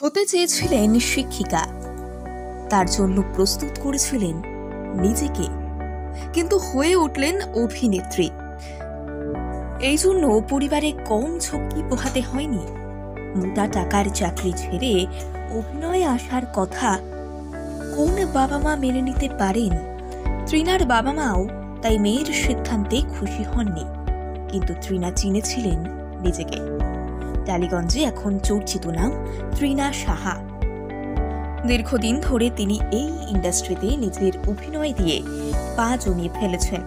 হতে চেয়েছিলেন শিক্ষিকা। তার জন্য প্রস্তুত করেছিলেন নিজেকে। কিন্তু হয়ে উঠলেন অভিনেত্রী। এই জন্য পরিবারে কম ঝক্কি পোহাতে হয়নি। মোটা টাকার চাকরি ছেড়ে অভিনয়ে আসার কথা কোন বাবা মা মেনে নিতে পারেন? তৃণার বাবা মাও তাই মেয়ের সিদ্ধান্তে খুশি হননি। কিন্তু তৃণা চিনেছিলেন নিজেকে। টালিগঞ্জে এখন চর্চিত নাম তৃণা সাহা। দীর্ঘদিন ধরে তিনি এই ইন্ডাস্ট্রিতে নিজের অভিনয় দিয়ে পা জমিয়ে ফেলেছেন।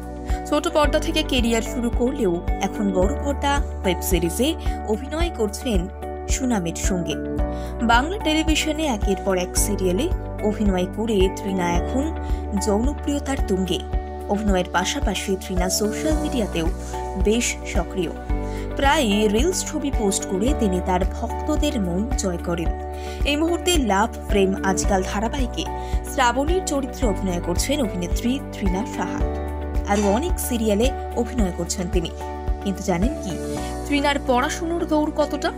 ছোট পর্দা থেকে কেরিয়ার শুরু করলেও এখন বড় পর্দা ওয়েব সিরিজে অভিনয় করছেন সুনামের সঙ্গে। বাংলা টেলিভিশনে একের পর এক সিরিয়ালে অভিনয় করে তৃণা এখন জনপ্রিয়তার তুঙ্গে। অভিনয়ের পাশাপাশি তৃণা সোশ্যাল মিডিয়াতেও বেশ সক্রিয়। প্রায় রিলস ছবি পোস্ট করে তিনি তার ভক্তদের মন জয় করেন। এই মুহূর্তে লাভ প্রেম আজকাল ধারাবাহিকে শ্রাবণীর চরিত্রে অভিনয় করছেন অভিনেত্রী তৃণা সাহা। আরও অনেক সিরিয়ালে অভিনয় করছেন তিনি। কিন্তু জানেন কি তৃণার পড়াশুনোর দৌড় কতটা?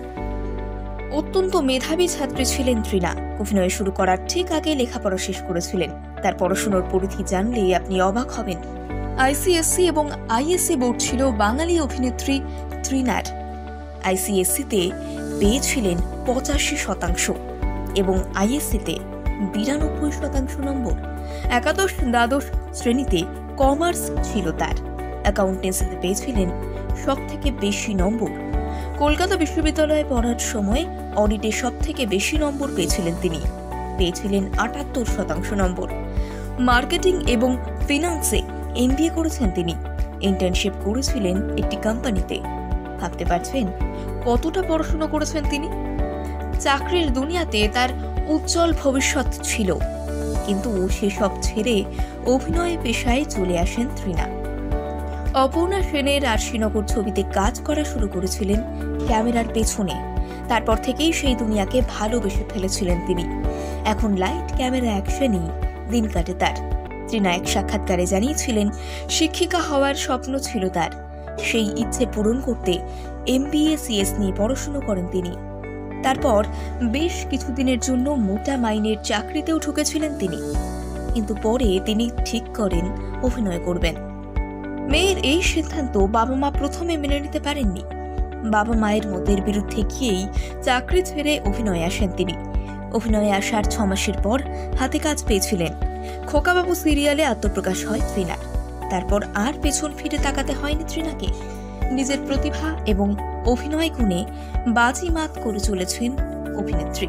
অত্যন্ত মেধাবী ছাত্রী ছিলেন তৃণা অভিনয় শুরু করার ঠিক আগে লেখাপড়া শেষ করেছিলেন। তার পড়াশুনোর পরিধি জানলেই আপনি অবাক হবেন। আইসিএসসি এবং আইএসসি বোর্ড ছিল বাঙালি অভিনেত্রী তৃণার আইসিএসসিতে পেয়েছিলেন পঁচাশি শতাংশ এবং আইএসসিতে বিরানব্বই শতাংশ নম্বর। একাদশ দ্বাদশ শ্রেণীতে কমার্স ছিল তার। অ্যাকাউন্টেন্সিতে পেয়েছিলেন সব থেকে বেশি নম্বর। কলকাতা বিশ্ববিদ্যালয়ে পড়ার সময় অডিটে সব থেকে বেশি নম্বর পেয়েছিলেন তিনি। পেয়েছিলেন আটাত্তর শতাংশ নম্বর। মার্কেটিং এবং ফিনান্সে এমবিএ করেছেন তিনি। ইন্টার্নশিপ করেছিলেন একটি কোম্পানিতে। ভাবতে পারছেন? কতটা পড়াশোনা করেছেন তিনি? চাকরির দুনিয়াতে তার উজ্জ্বল ভবিষ্যৎ ছিল। কিন্তু সেসব ছেড়ে অভিনয় পেশায় চলে আসেন তৃণা। অপর্ণা সেনের আরশিনগর ছবিতে কাজ করা শুরু করেছিলেন ক্যামেরার পেছনে। তারপর থেকেই সেই দুনিয়াকে ভালোবেসে ফেলেছিলেন তিনি। এখন লাইট ক্যামেরা অ্যাকশনই দিন কাটে তার। তৃণা এক সাক্ষাৎকারে জানিয়েছিলেন, শিক্ষিকা হওয়ার স্বপ্ন ছিল তার। সেই ইচ্ছে পূরণ করতে এমবিএ সিএস নিয়ে পড়াশুনো করেন তিনি। তারপর বেশ কিছুদিনের জন্য মোটা মাইনের চাকরিতেও ঢুকেছিলেন তিনি। কিন্তু পরে তিনি ঠিক করেন, অভিনয় করবেন। মেয়ের এই সিদ্ধান্ত বাবা মা প্রথমে মেনে নিতে পারেননি। বাবা মায়ের মতের বিরুদ্ধে গিয়েই চাকরি ছেড়ে অভিনয়ে আসেন তিনি। অভিনয়ে আসার ছ মাসের পর হাতে কাজ পেয়েছিলেন। খোকাবাবু সিরিয়ালে আত্মপ্রকাশ হয় তৃণার তারপর আর পেছন ফিরে তাকাতে হয়নি তৃণাকে। নিজের প্রতিভা এবং অভিনয় গুণে বাজি মাত করে চলেছেন অভিনেত্রী।